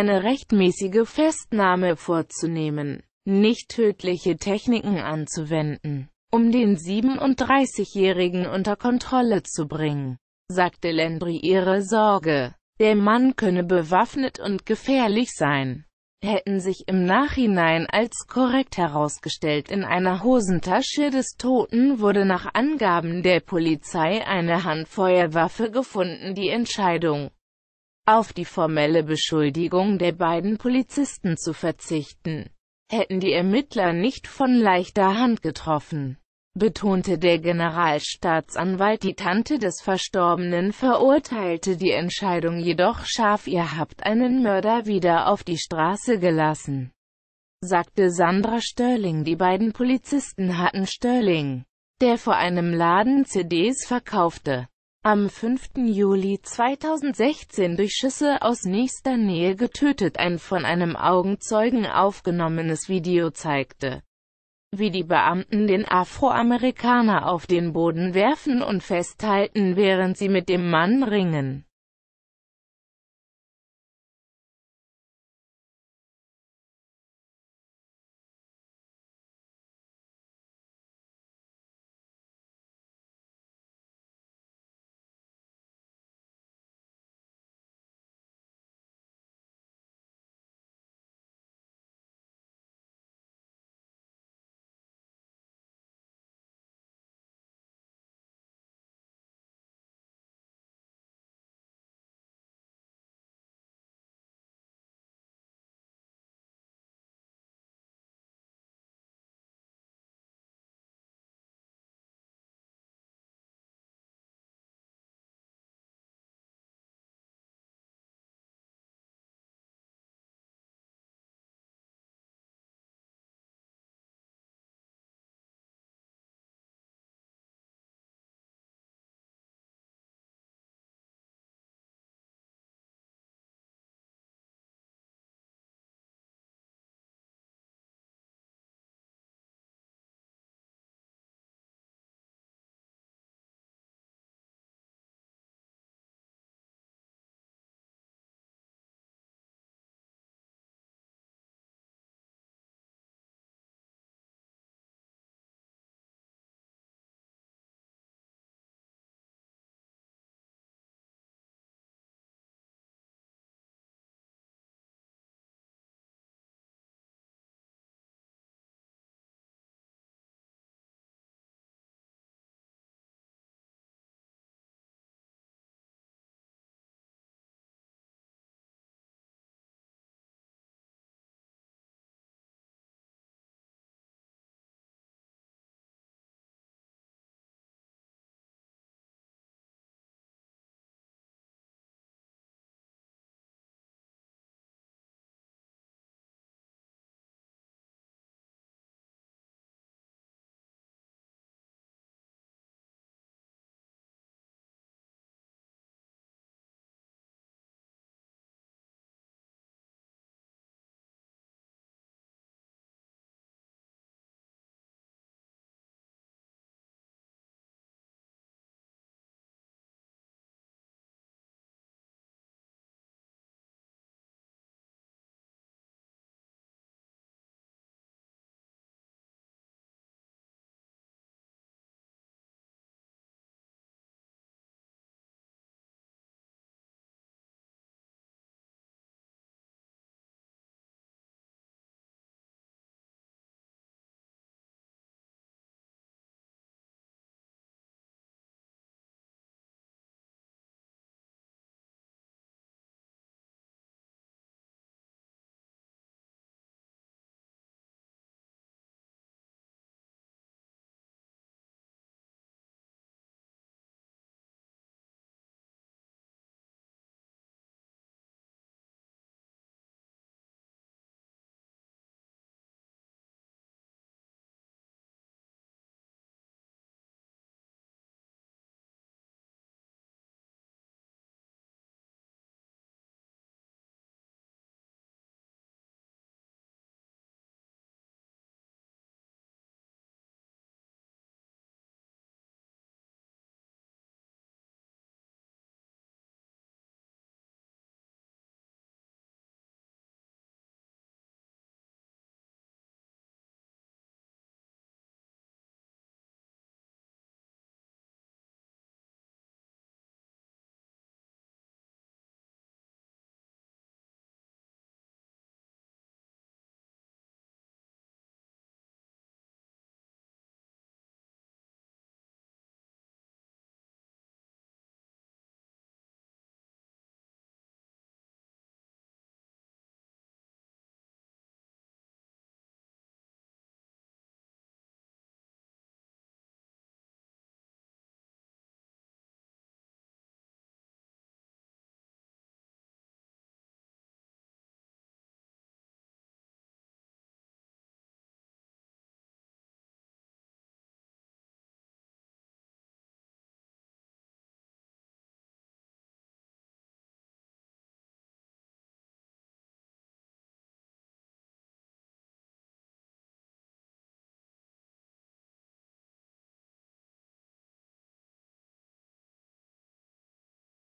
eine rechtmäßige Festnahme vorzunehmen, nicht tödliche Techniken anzuwenden, um den 37-Jährigen unter Kontrolle zu bringen, sagte Landry ihre Sorge. Der Mann könne bewaffnet und gefährlich sein hätten sich im Nachhinein als korrekt herausgestellt. In einer Hosentasche des Toten wurde nach Angaben der Polizei eine Handfeuerwaffe gefunden. Die Entscheidung, auf die formelle Beschuldigung der beiden Polizisten zu verzichten, hätten die Ermittler nicht von leichter Hand getroffen betonte der Generalstaatsanwalt die Tante des Verstorbenen verurteilte die Entscheidung jedoch scharf ihr habt einen Mörder wieder auf die Straße gelassen, sagte Sandra Sterling die beiden Polizisten hatten Sterling, der vor einem Laden CDs verkaufte, am 5. Juli 2016 durch Schüsse aus nächster Nähe getötet ein von einem Augenzeugen aufgenommenes Video zeigte wie die Beamten den Afroamerikaner auf den Boden werfen und festhalten während sie mit dem Mann ringen.